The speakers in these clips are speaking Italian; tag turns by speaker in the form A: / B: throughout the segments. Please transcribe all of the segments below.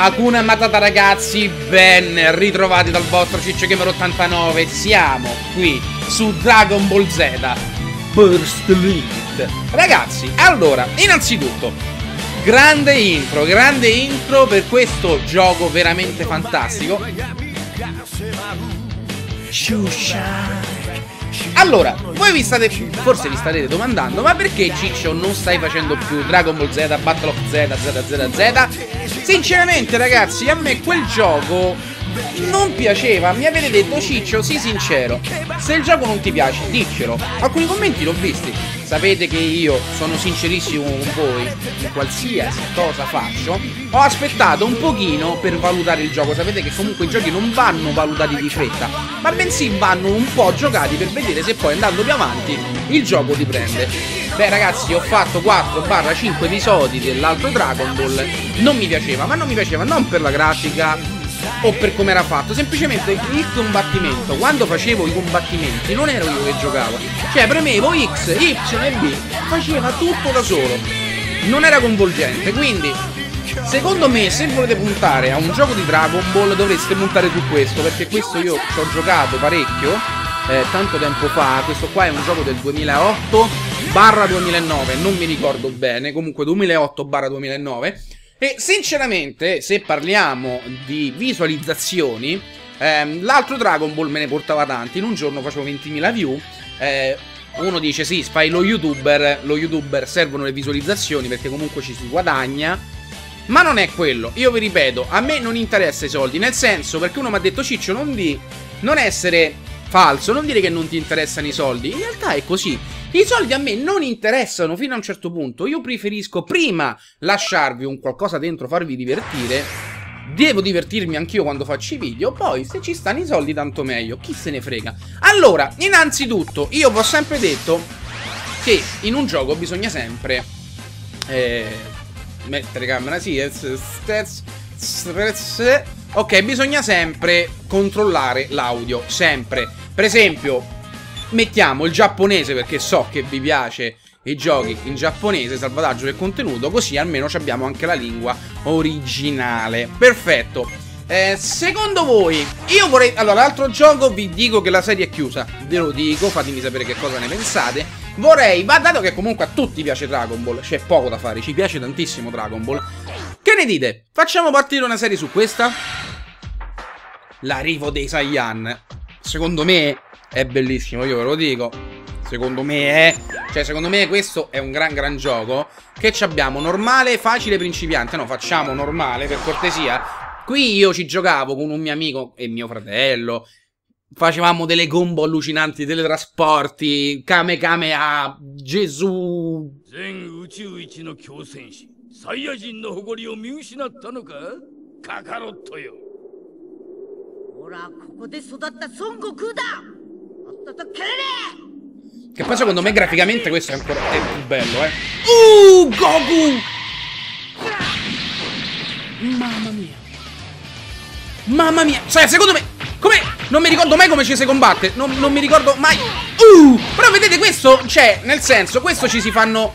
A: た
B: Hakuna Matata ragazzi, ben ritrovati dal vostro Ciccio Gamer 89 Siamo qui su Dragon Ball Z Burst Elite Ragazzi, allora, innanzitutto Grande intro, grande intro per questo gioco veramente fantastico Allora, voi vi state, forse vi starete domandando Ma perché Ciccio non stai facendo più Dragon Ball Z, Battle of Z, Z, Z, Z? Sinceramente ragazzi, a me quel gioco non piaceva Mi avete detto Ciccio, sii sincero. Se il gioco non ti piace, diccelo. Alcuni commenti l'ho visti. Sapete che io sono sincerissimo con voi In qualsiasi cosa faccio. Ho aspettato un pochino per valutare il gioco. Sapete che comunque i giochi non vanno valutati di fretta Ma bensì vanno un po' giocati per vedere se poi andando più avanti Il gioco ti prende. Beh ragazzi ho fatto 4-5 episodi dell'altro Dragon Ball. Non mi piaceva Ma non mi piaceva non per la grafica o per come era fatto, semplicemente il combattimento, quando facevo i combattimenti non ero io che giocavo, cioè premevo X, Y e B, faceva tutto da solo, non era coinvolgente, quindi secondo me se volete puntare a un gioco di Dragon Ball dovreste puntare su questo, perché questo io ci ho giocato parecchio, eh, tanto tempo fa, questo qua è un gioco del 2008 barra 2009, non mi ricordo bene, comunque 2008 barra 2009, e sinceramente, se parliamo di visualizzazioni, ehm, l'altro Dragon Ball me ne portava tanti. In un giorno facevo 20.000 view. Eh, uno dice sì, fai lo youtuber, lo youtuber servono le visualizzazioni perché comunque ci si guadagna. Ma non è quello, io vi ripeto, a me non interessa i soldi, nel senso perché uno mi ha detto Ciccio non di non essere falso, non dire che non ti interessano i soldi, in realtà è così. I soldi a me non interessano fino a un certo punto. Io preferisco prima lasciarvi un qualcosa dentro, farvi divertire. Devo divertirmi anch'io quando faccio i video. Poi, se ci stanno i soldi, tanto meglio. Chi se ne frega. Allora, innanzitutto, io vi ho sempre detto che in un gioco bisogna sempre. Eh, mettere camera, sì. eh, Ok, bisogna sempre controllare l'audio. Sempre. Per esempio, mettiamo il giapponese perché so che vi piace i giochi in giapponese, salvataggio del contenuto, così almeno abbiamo anche la lingua originale. Perfetto. Eh, secondo voi, io vorrei... Allora, l'altro gioco vi dico che la serie è chiusa. Ve lo dico, fatemi sapere che cosa ne pensate. Vorrei, ma dato che comunque a tutti piace Dragon Ball, c'è poco da fare, ci piace tantissimo Dragon Ball. Che ne dite? Facciamo partire una serie su questa? L'arrivo dei Saiyan Secondo me è bellissimo, io ve lo dico. Secondo me è... Cioè, secondo me questo è un gran gran gioco. Che ci abbiamo? Normale, facile, principiante. No, facciamo normale, per cortesia. Qui io ci giocavo con un mio amico e mio fratello. Facevamo delle combo allucinanti, teletrasporti, Kame Kame a Gesù.
C: 全宇宙一の強戦士サイヤ人の誇りを見失ったのかカカロットよ
D: ほらここで育った孫悟空だとっとと蹴れ
B: Che poi secondo me graficamente questo è ancora è più bello, eh. Uh, Goku! Mamma mia. Mamma mia. Cioè, secondo me... Come... Non mi ricordo mai come ci si combatte. Non, non mi ricordo mai... Uh! Però vedete questo... Cioè, nel senso, questo ci si fanno...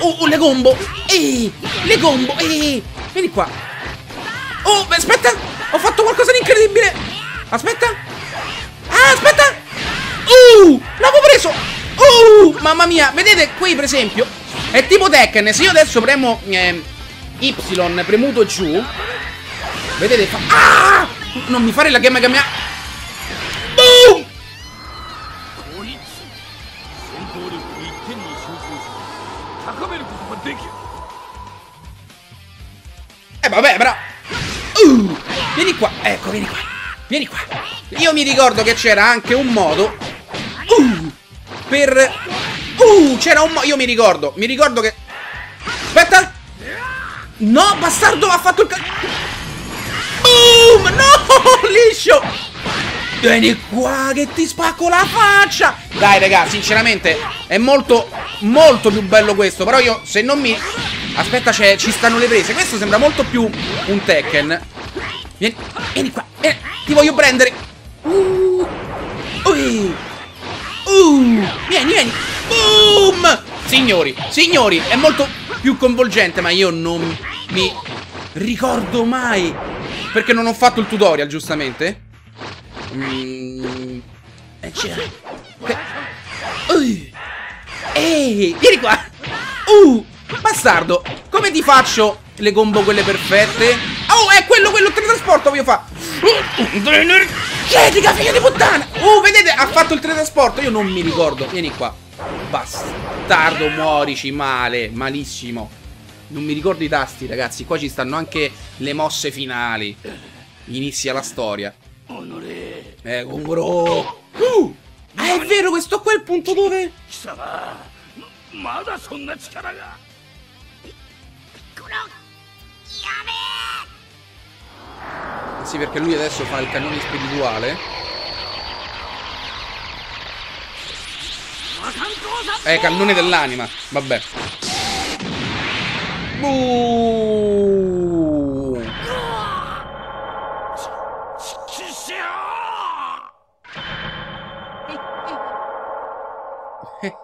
B: Uh, uh, le combo. Ehi! Le combo. Ehi! Vieni qua. Oh, beh, aspetta! Ho fatto qualcosa di incredibile! Aspetta. Ah, aspetta. Uh, l'avevo preso. Uh, mamma mia. Vedete, qui per esempio è tipo Tekken. Se io adesso premo eh, Y premuto giù, vedete fa... Ah! Non mi fare la gamma gamma. Boom! Eh vabbè, però... Uh, vieni qua, ecco, vieni qua. Vieni qua. Io mi ricordo che c'era anche un modo. Uh! Per. Uh! C'era un modo. Io mi ricordo. Mi ricordo che. Aspetta. No, bastardo, ha fatto il ca... Boom! No! Liscio! Vieni qua che ti spacco la faccia! Dai, raga, sinceramente è molto, molto più bello questo. Però io, se non mi... Aspetta, ci stanno le prese. Questo sembra molto più un Tekken. Vieni, vieni qua. Vieni, ti voglio prendere. Uh, ui, uh, Vieni, vieni. Boom! Signori, signori, è molto più coinvolgente, ma io non mi ricordo mai. Perché non ho fatto il tutorial, giustamente. Mm. E. Che... Ui. Ehi, vieni qua. Uh, bastardo. Come ti faccio le combo quelle perfette? Oh, è quello, quello, teletrasporto voglio fare. Uh, energetica, figlio di puttana. Uh, vedete, ha fatto il teletrasporto. Io non mi ricordo. Vieni qua. Bastardo, muorici male, malissimo. Non mi ricordo i tasti, ragazzi. Qua ci stanno anche le mosse finali. Inizia la storia. Eh, Gongoro. Uh! Ah, è vero, questo qua è il punto dove...
C: 貴様まだそんな力が
D: このやべえ
B: Eh sì, perché lui adesso fa il cannone spirituale. Eh, cannone dell'anima. Vabbè. Buh. eh.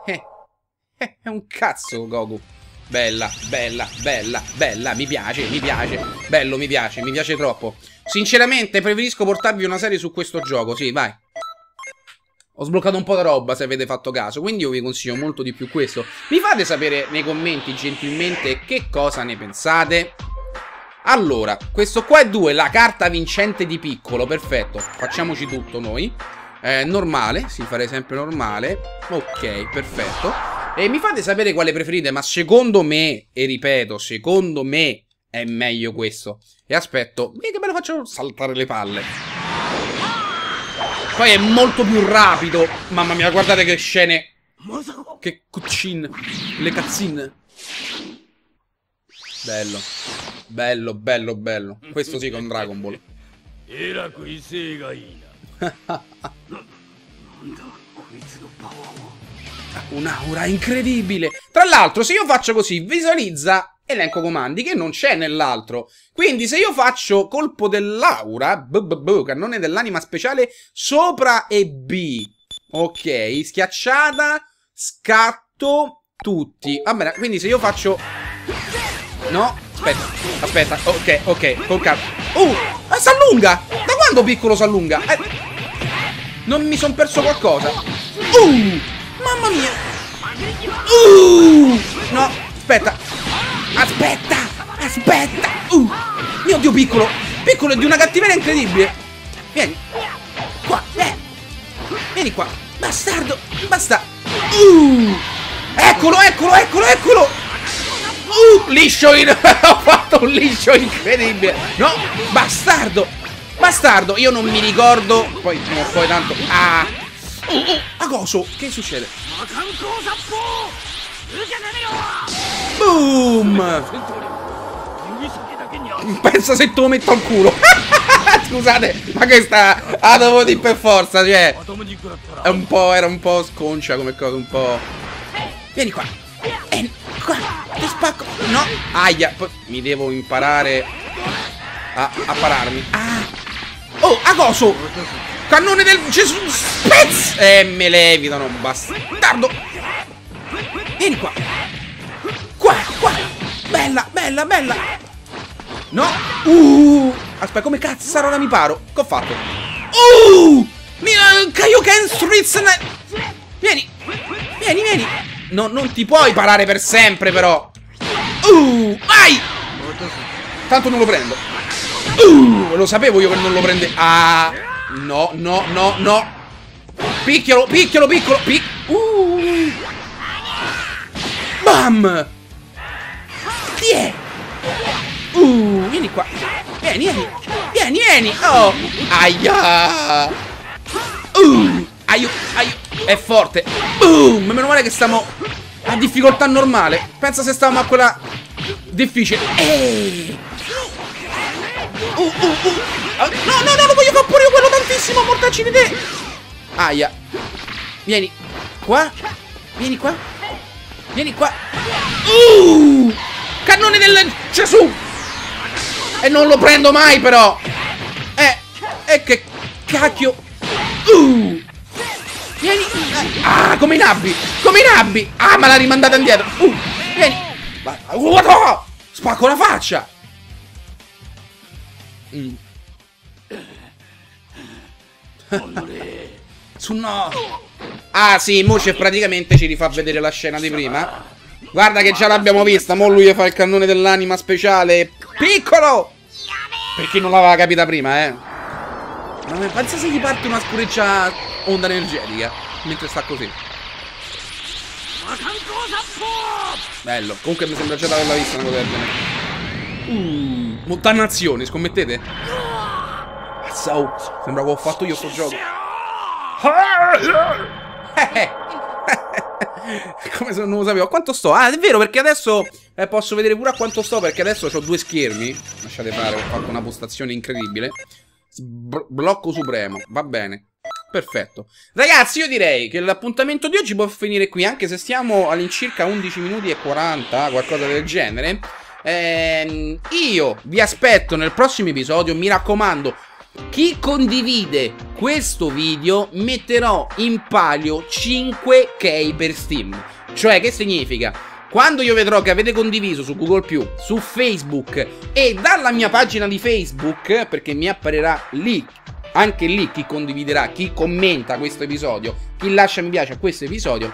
B: Eh, È un cazzo Goku. Bella, bella, bella, bella. Mi piace, mi piace. Bello, mi piace, mi piace troppo. Sinceramente preferisco portarvi una serie su questo gioco. Sì, vai. Ho sbloccato un po' di roba se avete fatto caso, quindi io vi consiglio molto di più questo. Mi fate sapere nei commenti gentilmente che cosa ne pensate. Allora, questo qua è 2, la carta vincente di piccolo, perfetto. Facciamoci tutto noi. Eh, normale, si farei sempre normale. Ok, perfetto. E mi fate sapere quale preferite, ma secondo me, e ripeto, secondo me è meglio questo. E aspetto, mica che me lo faccio saltare le palle. Poi è molto più rapido. Mamma mia, guardate che scene. Che cutscene. Le cazzine. Bello. Bello, bello, bello. Questo sì con Dragon Ball. Un'aura incredibile. Tra l'altro, se io faccio così, visualizza elenco comandi che non c'è nell'altro. Quindi se io faccio colpo dell'aura, cannone dell'anima speciale, sopra e B. Ok, schiacciata, scatto, tutti. Va quindi se io faccio... No, aspetta, aspetta, ok, ok, con calma. Uh, eh, si allunga! Da quando piccolo si allunga? Eh, non mi son perso qualcosa. Uh, mamma mia. Uh, no, aspetta. Aspetta, aspetta. Uh, mio Dio, piccolo. Piccolo è di una cattiveria incredibile. Vieni. Qua, eh. Vieni qua. Bastardo, basta. Uh, eccolo, eccolo, eccolo, eccolo. Uh, liscio in... Ho fatto un liscio incredibile. No, bastardo. Bastardo, io non mi ricordo. Poi, no, poi tanto. Ah. Oh, oh, a coso, che succede? Boom! Pensa se tu lo metto al culo. Scusate, ma questa Atomo di per forza, cioè. È un po', era un po' sconcia come cosa, un po'. Vieni qua. Vieni qua. Ti spacco. No. Aia. Mi devo imparare a, a pararmi. Ah. Oh, a coso. Cannone del Gesù. Spez. E me levitano, bastardo. Vieni qua. Qua, qua. Bella, bella, bella. No. Uh. Aspetta, come cazzarola mi paro? Che ho fatto? Uh. Mi, Kaioken Streets. Vieni. Vieni, vieni. No, non ti puoi parare per sempre, però. Uh, vai! Tanto non lo prendo. Uh, lo sapevo io che non lo prende. Ah, no, no, no, no. Picchialo, picchialo, piccolo. Pic uh. Bam! È? Uh, vieni qua. Vieni, vieni. Vieni, vieni. Oh, aia. Uh, aio, aio. È forte. Boom! Meno male che stiamo a difficoltà normale. Pensa se stavamo a quella difficile. Ehi! Uh, uh, uh. Ah, No, no, no, tantissimo, mortacci di te. Aia. Vieni qua. Vieni qua. Vieni qua. Uh! Cannone del Gesù. E non lo prendo mai però. Eh, e che cacchio. Uh! Vieni. Ah, come i nabbi! Come i nabbi! Ah, ma l'ha rimandata indietro! Uh, vieni! Spacco la faccia! Mm. Su no! Ah sì, mo c'è praticamente ci rifà vedere la scena di prima. Guarda che già l'abbiamo vista, mo lui fa il cannone dell'anima speciale. Piccolo! Per chi non l'aveva capita prima, eh. Ma pensa se gli parte una scureccia onda energetica mentre sta così. Bello, comunque mi sembra già di averla vista una cosa del genere. Uh, montannazione, scommettete? Oh, sembra che ho fatto io sto gioco. Come se non lo sapevo. A quanto sto? Ah, è vero, perché adesso eh, posso vedere pure a quanto sto, perché adesso ho due schermi. Lasciate fare, ho fatto una postazione incredibile. Sb blocco supremo, va bene. Perfetto. Ragazzi, io direi che l'appuntamento di oggi può finire qui, anche se stiamo all'incirca 11 minuti e 40, qualcosa del genere. Ehm, io vi aspetto nel prossimo episodio, mi raccomando, chi condivide questo video metterò in palio 5k per Steam. Cioè, che significa? Quando io vedrò che avete condiviso su Google+, su Facebook e dalla mia pagina di Facebook, perché mi apparirà lì, anche lì chi condividerà, chi commenta questo episodio, chi lascia mi piace a questo episodio,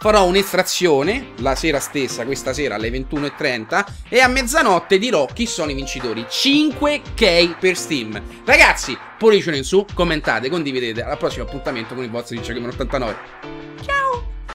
B: farò un'estrazione la sera stessa, questa sera alle 21.30 e a mezzanotte dirò chi sono i vincitori. 5k per Steam. Ragazzi, pollicino in su, commentate, condividete. Al prossimo appuntamento con il vostro di Gamer 89. Ciao!